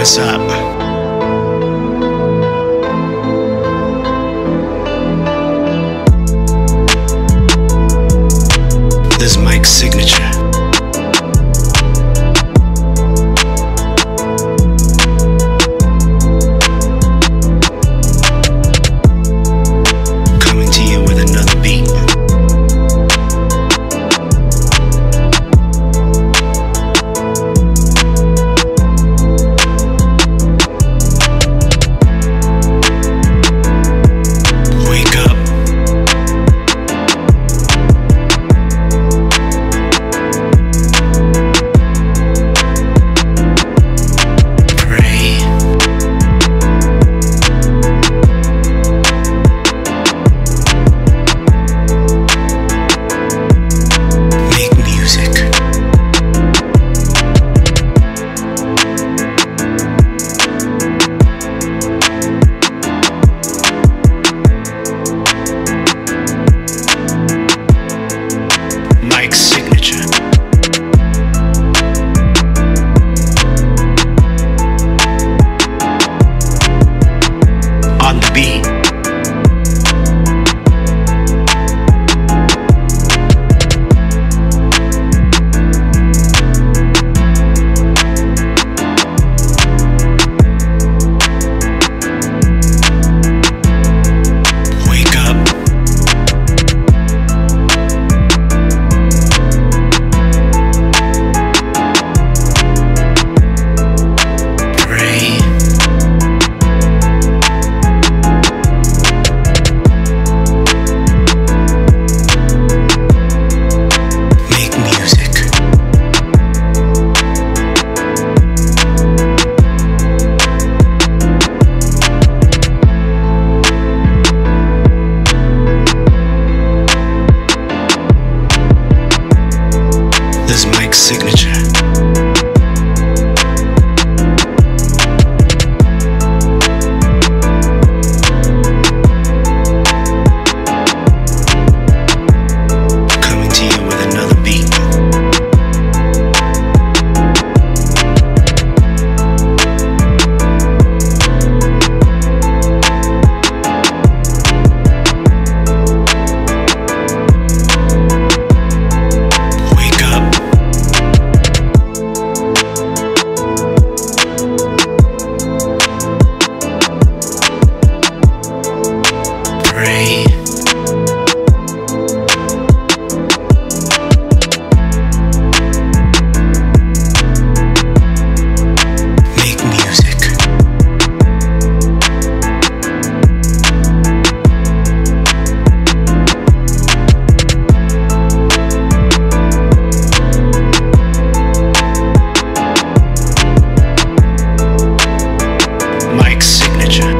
What's up? This is Mike's signature. Signature. picture.